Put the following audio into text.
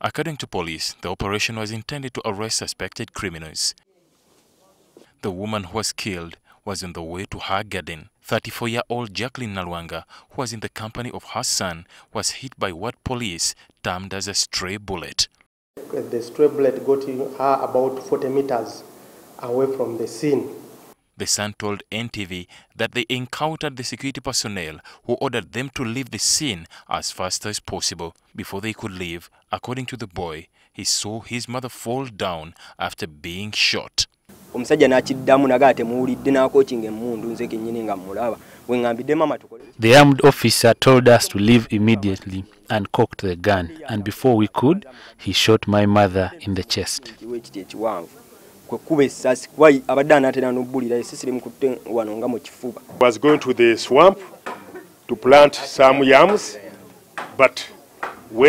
According to police, the operation was intended to arrest suspected criminals. The woman who was killed was on the way to her garden. 34-year-old Jacqueline Nalwanga, who was in the company of her son, was hit by what police termed as a stray bullet. The stray bullet got her about 40 meters away from the scene. The son told NTV that they encountered the security personnel who ordered them to leave the scene as fast as possible. Before they could leave, according to the boy, he saw his mother fall down after being shot. omusajja n'akiddamu naga temuwulidde n'akookinga emmundu nze kennyini nga mmulaba bwe ŋŋambidde mama tukole The armed officer told us to leave immediately and cocked the gun, and before we could, he shot my mother in the chest. Kiwa ekiti ekiwanvu kwe kuba essasi kuba abadde anaatera n'obbulira essasi limukutte wano nga mu kifuba. Was going to the swamp to plant some yams, but when